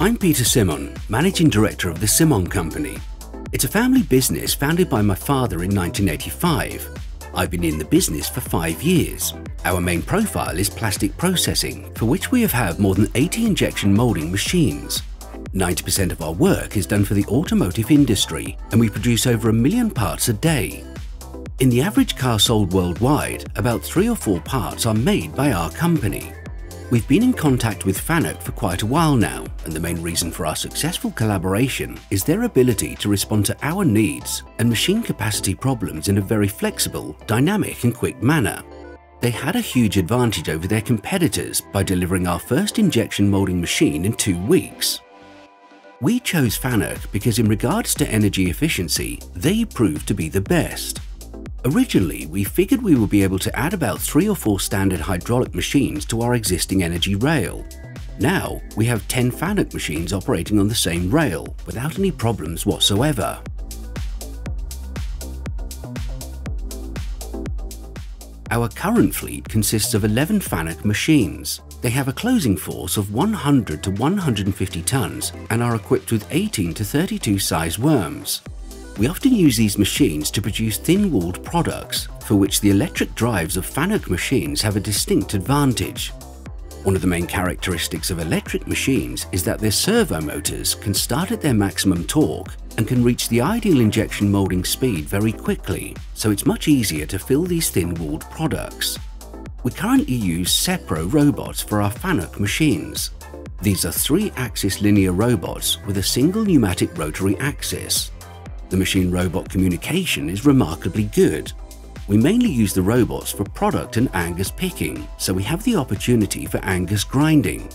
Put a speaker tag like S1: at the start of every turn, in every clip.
S1: I'm Peter Simon, Managing Director of the Simon Company. It's a family business founded by my father in 1985. I've been in the business for five years. Our main profile is plastic processing, for which we have had more than 80 injection moulding machines. 90% of our work is done for the automotive industry, and we produce over a million parts a day. In the average car sold worldwide, about three or four parts are made by our company. We've been in contact with FANUC for quite a while now, and the main reason for our successful collaboration is their ability to respond to our needs and machine capacity problems in a very flexible, dynamic and quick manner. They had a huge advantage over their competitors by delivering our first injection moulding machine in two weeks. We chose FANUC because in regards to energy efficiency, they proved to be the best. Originally, we figured we would be able to add about three or four standard hydraulic machines to our existing energy rail. Now, we have 10 FANUC machines operating on the same rail without any problems whatsoever. Our current fleet consists of 11 FANUC machines. They have a closing force of 100 to 150 tons and are equipped with 18 to 32 size worms. We often use these machines to produce thin-walled products, for which the electric drives of FANUC machines have a distinct advantage. One of the main characteristics of electric machines is that their servo motors can start at their maximum torque and can reach the ideal injection molding speed very quickly, so it's much easier to fill these thin-walled products. We currently use Sepro robots for our FANUC machines. These are three-axis linear robots with a single pneumatic rotary axis the machine-robot communication is remarkably good. We mainly use the robots for product and Angus picking, so we have the opportunity for Angus grinding.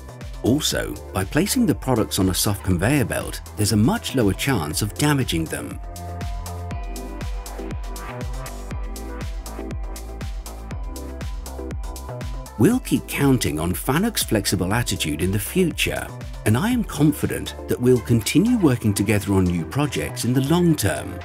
S1: Also, by placing the products on a soft conveyor belt, there's a much lower chance of damaging them. We'll keep counting on FANUC's flexible attitude in the future, and I am confident that we'll continue working together on new projects in the long term.